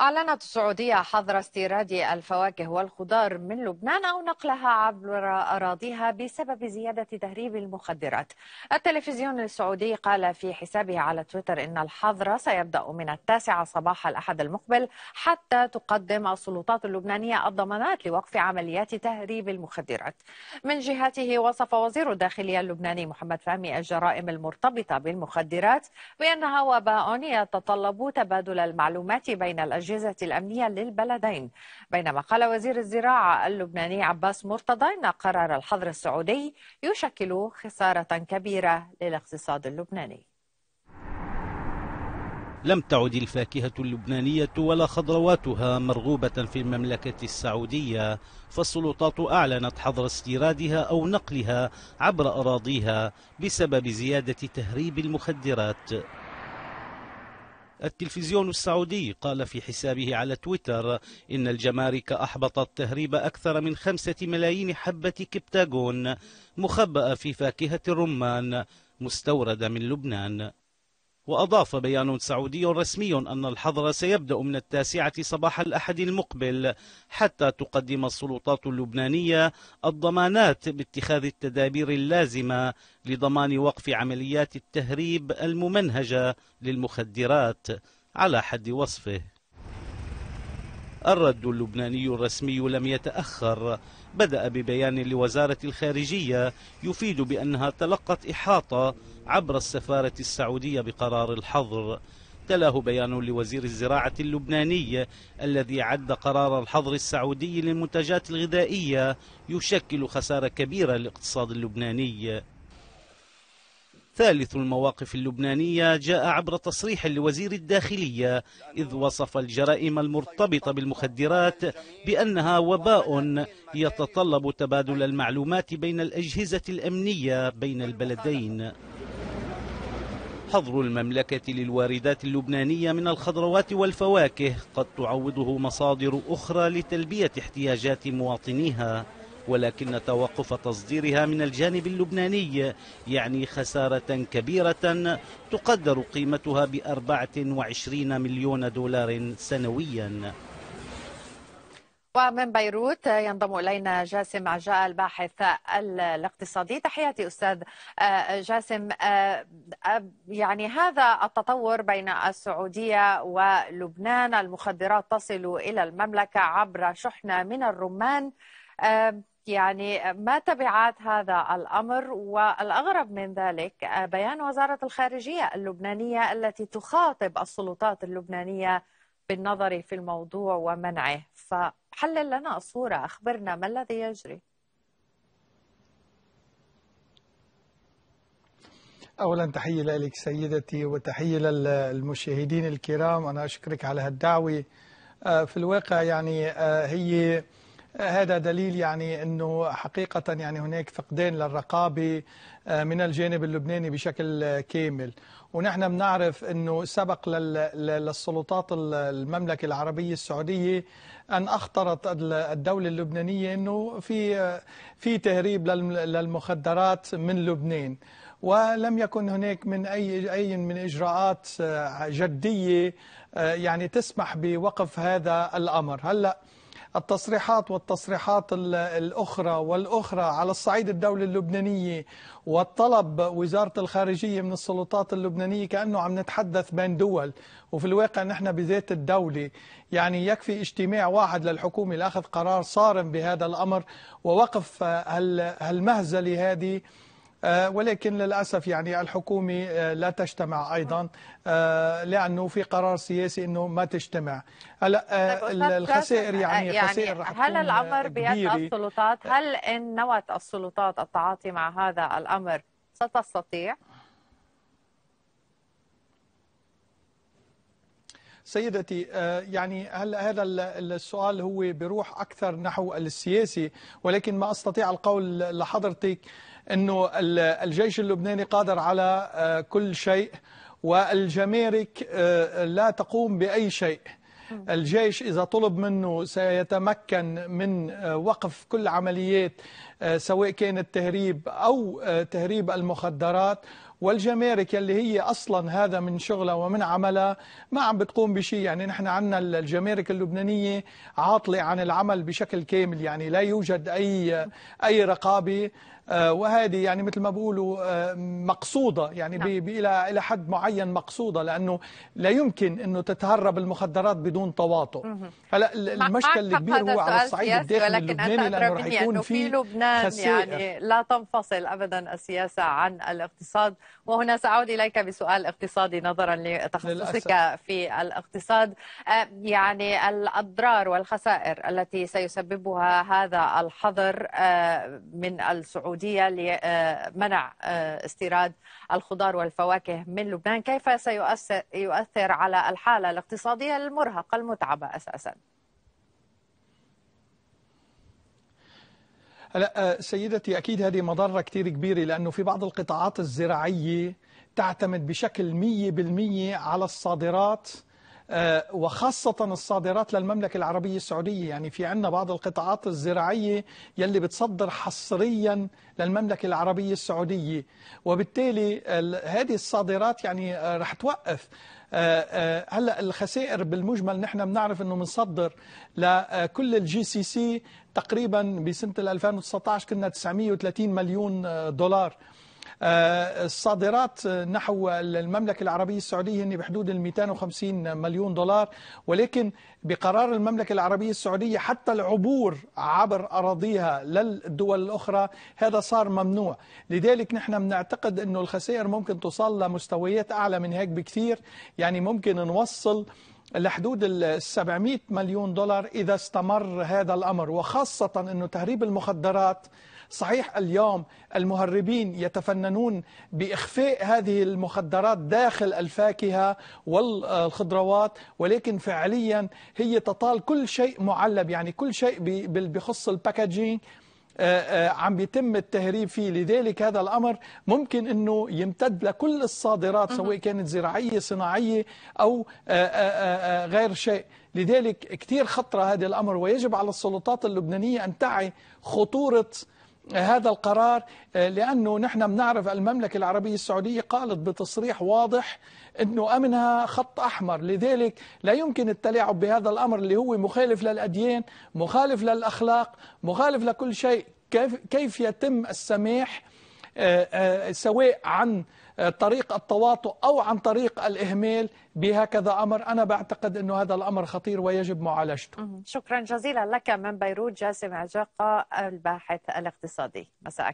أعلنت السعودية حظر استيراد الفواكه والخضار من لبنان أو نقلها عبر أراضيها بسبب زيادة تهريب المخدرات. التلفزيون السعودي قال في حسابه على تويتر إن الحظر سيبدأ من التاسعة صباح الأحد المقبل حتى تقدم السلطات اللبنانية الضمانات لوقف عمليات تهريب المخدرات. من جهته وصف وزير الداخلية اللبناني محمد فهمي الجرائم المرتبطة بالمخدرات بأنها وباء يتطلب تبادل المعلومات بين الأجهزة الأجهزة الأمنية للبلدين. بينما قال وزير الزراعة اللبناني عباس مرتضى أن قرار الحظر السعودي يشكل خسارة كبيرة للاقتصاد اللبناني. لم تعد الفاكهة اللبنانية ولا خضرواتها مرغوبة في المملكة السعودية فالسلطات أعلنت حظر استيرادها أو نقلها عبر أراضيها بسبب زيادة تهريب المخدرات. التلفزيون السعودي قال في حسابه على تويتر إن الجمارك أحبطت تهريب أكثر من خمسة ملايين حبة كبتاغون مخبأة في فاكهة الرمان مستوردة من لبنان. وأضاف بيان سعودي رسمي أن الحظر سيبدأ من التاسعة صباح الأحد المقبل حتى تقدم السلطات اللبنانية الضمانات باتخاذ التدابير اللازمة لضمان وقف عمليات التهريب الممنهجة للمخدرات على حد وصفه. الرد اللبناني الرسمي لم يتأخر بدأ ببيان لوزارة الخارجية يفيد بأنها تلقت إحاطة عبر السفارة السعودية بقرار الحظر. تلاه بيان لوزير الزراعة اللبناني الذي عد قرار الحظر السعودي للمنتجات الغذائية يشكل خسارة كبيرة للاقتصاد اللبناني. ثالث المواقف اللبنانية جاء عبر تصريح لوزير الداخلية إذ وصف الجرائم المرتبطة بالمخدرات بأنها وباء يتطلب تبادل المعلومات بين الأجهزة الأمنية بين البلدين. حظر المملكة للواردات اللبنانية من الخضروات والفواكه قد تعوضه مصادر أخرى لتلبية احتياجات مواطنيها. ولكن توقف تصديرها من الجانب اللبناني يعني خسارة كبيرة تقدر قيمتها ب 24 مليون دولار سنويا. ومن بيروت ينضم إلينا جاسم عجاء الباحث الاقتصادي. تحياتي أستاذ جاسم. يعني هذا التطور بين السعودية ولبنان المخدرات تصل إلى المملكة عبر شحنة من الرمان. يعني ما تبعات هذا الأمر والأغرب من ذلك بيان وزارة الخارجية اللبنانية التي تخاطب السلطات اللبنانية بالنظر في الموضوع ومنعه. فحلل لنا الصورة أخبرنا ما الذي يجري. اولا تحية لك سيدتي وتحية للمشاهدين الكرام. أنا أشكرك على هالدعوة. آه، في الواقع يعني آه، هي هذا دليل يعني إنه حقيقة يعني هناك فقدان للرقابة آه، من الجانب اللبناني بشكل كامل. ونحن بنعرف إنه سبق للسلطات المملكة العربية السعودية أن أخطرت الدولة اللبنانية إنه في آه، في تهريب للمخدرات من لبنان. ولم يكن هناك من أي أي من إجراءات آه، جدية يعني تسمح بوقف هذا الأمر. هلأ التصريحات والتصريحات الأخرى والأخرى على الصعيد الدولة اللبنانية والطلب وزارة الخارجية من السلطات اللبنانية كأنه عم نتحدث بين دول. وفي الواقع نحن بذات الدولة يعني يكفي اجتماع واحد للحكومة لأخذ قرار صارم بهذا الأمر. ووقف هالمهزلة هذه ولكن للأسف يعني الحكومة آه، لا تجتمع أيضا آه، لأنه في قرار سياسي أنه ما تجتمع. هلأ طيب، الخسائر يعني, يعني خسائر رح هل الأمر بيد السلطات؟ هل إن نوت السلطات التعاطي مع هذا الأمر ستستطيع؟ سيدتي يعني هلا هذا السؤال هو بيروح أكثر نحو السياسي؟ ولكن ما أستطيع القول لحضرتك. أنه الجيش اللبناني قادر على آه، كل شيء والجمارك آه، لا تقوم بأي شيء. الجيش إذا طلب منه سيتمكن من آه، وقف كل عمليات سواء كانت تهريب أو تهريب المخدرات والجمارك اللي هي أصلا هذا من شغلها ومن عملها ما عم بتقوم بشيء. يعني نحن عندنا الجمارك اللبنانية عاطلة عن العمل بشكل كامل. يعني لا يوجد أي أي رقابة. آه، وهذه يعني مثل ما بقولوا آه، مقصودة. يعني نعم. إلى إلى حد معين مقصودة لأنه لا يمكن أنه تتهرب المخدرات بدون تواطؤ. هلأ المشكل الكبير هو على الصعيد الداخلي اللبناني لأنه رح يكون في لبنان خسائر. يعني لا تنفصل أبدا السياسة عن الاقتصاد. وهنا سأعود إليك بسؤال اقتصادي نظرا لتخصصك في الاقتصاد. آه، يعني الأضرار والخسائر التي سيسببها هذا الحظر من السعودية السعودية لمنع آه، استيراد الخضار والفواكه من لبنان كيف سيؤثر على الحالة الاقتصادية المرهقة المتعبة أساساً؟ هلا آه، سيدتي أكيد هذه مضرة كثير كبيرة لأنه في بعض القطاعات الزراعية تعتمد بشكل 100% على الصادرات وخاصة الصادرات للمملكة العربية السعودية يعني في عندنا بعض القطاعات الزراعية يلي بتصدر حصريا للمملكة العربية السعودية. وبالتالي هذه الصادرات يعني آه، رح توقف. آه، هلأ الخسائر بالمجمل نحن بنعرف إنه بنصدر لكل ال GCC تقريبا بسنة 2019 كنا 930 مليون دولار. آه، الصادرات نحو المملكة العربية السعودية هن بحدود ال 250 مليون دولار ولكن بقرار المملكة العربية السعودية حتى العبور عبر أراضيها للدول الأخرى هذا صار ممنوع. لذلك نحن بنعتقد أنه الخسائر ممكن توصل لمستويات أعلى من هيك بكثير. يعني ممكن نوصل لحدود ال 700 مليون دولار إذا استمر هذا الأمر وخاصة أنه تهريب المخدرات صحيح اليوم المهربين يتفننون بإخفاء هذه المخدرات داخل الفاكهة والخضروات ولكن فعليا هي تطال كل شيء معلب يعني كل شيء بخص الباكاجينج آه، آه، عم بيتم التهريب فيه. لذلك هذا الأمر ممكن أنه يمتد لكل الصادرات سواء كانت زراعية صناعية أو آه، غير شيء. لذلك كثير خطرة هذا الأمر ويجب على السلطات اللبنانية أن تعي خطورة هذا القرار آه، لأنه نحن بنعرف المملكة العربية السعودية قالت بتصريح واضح أنه أمنها خط أحمر. لذلك لا يمكن التلاعب بهذا الأمر اللي هو مخالف للأديان مخالف للأخلاق مخالف لكل شيء. كيف, يتم السماح سواء عن طريق التواطؤ أو عن طريق الإهمال بهكذا أمر. أنا بعتقد أنه هذا الأمر خطير ويجب معالجته. شكرا جزيلا لك من بيروت جاسم عجاقة الباحث الاقتصادي. مساءك